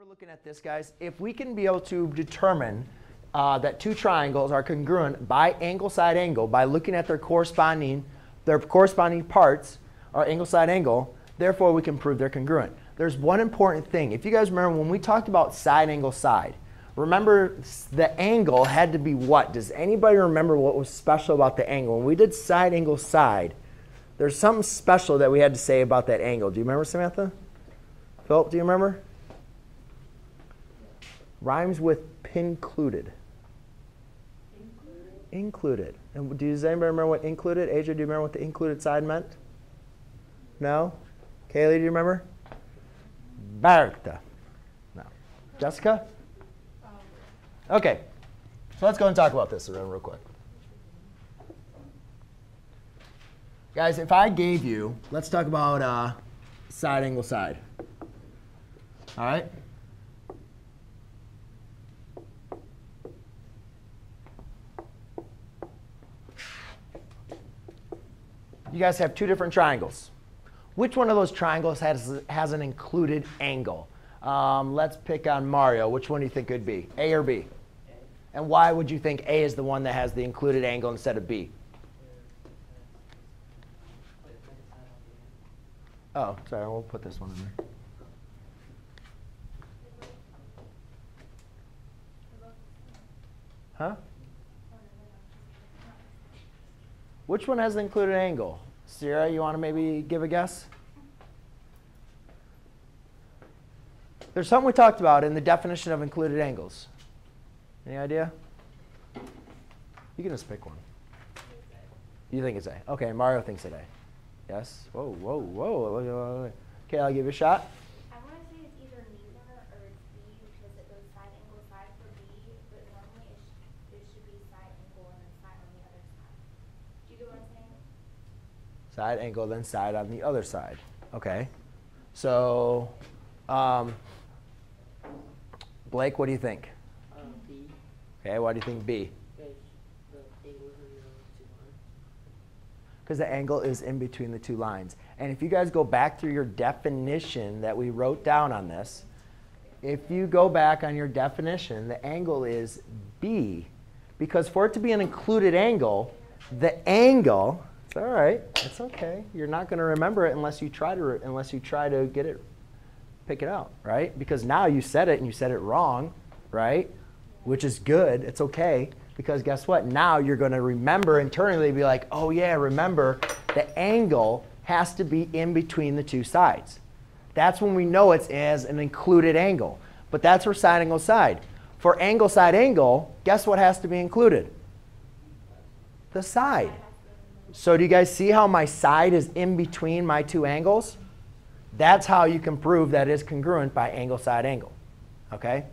we're looking at this, guys, if we can be able to determine uh, that two triangles are congruent by angle side angle by looking at their corresponding their corresponding parts are angle side angle, therefore we can prove they're congruent. There's one important thing. If you guys remember when we talked about side angle side, remember the angle had to be what? Does anybody remember what was special about the angle? When we did side angle side, there's something special that we had to say about that angle. Do you remember, Samantha? Philip, do you remember? Rhymes with pincluded. Included. Included. And does anybody remember what included? Asia, do you remember what the included side meant? No? Kaylee, do you remember? Berta. No. Jessica? Okay. So let's go and talk about this real quick. Guys, if I gave you, let's talk about uh, side angle side. All right? You guys have two different triangles. Which one of those triangles has, has an included angle? Um, let's pick on Mario. Which one do you think it would be? A or B? A. And why would you think A is the one that has the included angle instead of B? Oh, sorry, we'll put this one in there. Huh? Which one has the included angle? Sierra, you want to maybe give a guess? There's something we talked about in the definition of included angles. Any idea? You can just pick one. You think it's A. Okay, Mario thinks it A. Yes? Whoa, whoa, whoa. Okay, I'll give you a shot. Side angle, then side on the other side. Okay. So, um, Blake, what do you think? Um, B. Okay, why do you think B? Because the angle is in between the two lines. And if you guys go back through your definition that we wrote down on this, if you go back on your definition, the angle is B. Because for it to be an included angle, the angle it's all right. It's okay. You're not going to remember it unless you try to unless you try to get it pick it out, right? Because now you said it and you said it wrong, right? Which is good. It's okay because guess what? Now you're going to remember internally be like, "Oh yeah, remember the angle has to be in between the two sides." That's when we know it's as an included angle. But that's for side angle side. For angle side angle, guess what has to be included? The side. So do you guys see how my side is in between my two angles? That's how you can prove that it's congruent by angle side angle. Okay?